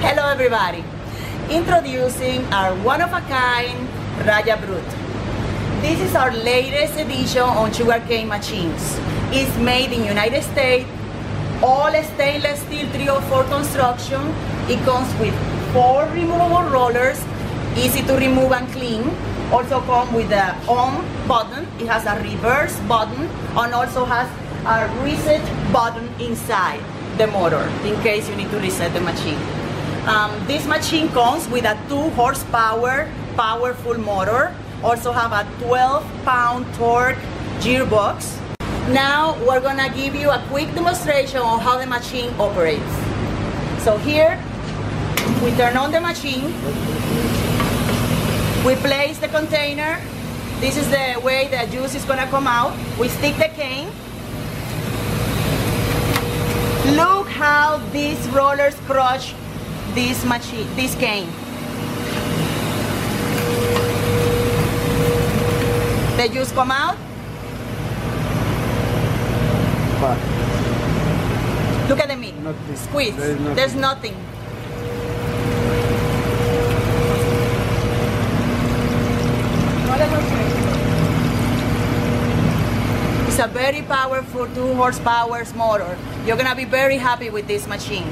Hello everybody. Introducing our one-of-a-kind Raya Brut. This is our latest edition on sugarcane machines. It's made in United States, all stainless steel 304 construction. It comes with four removable rollers, easy to remove and clean. Also come with the on button. It has a reverse button and also has a reset button inside the motor in case you need to reset the machine. Um, this machine comes with a 2 horsepower powerful motor. Also have a 12 pound torque gearbox. Now we're gonna give you a quick demonstration of how the machine operates. So here, we turn on the machine. We place the container. This is the way the juice is gonna come out. We stick the cane. Look how these rollers crush this machine, this cane. The juice come out. But Look at the meat. Nothing. Squeeze. There is nothing. There's nothing. It's a very powerful 2 horsepower motor. You're gonna be very happy with this machine.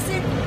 是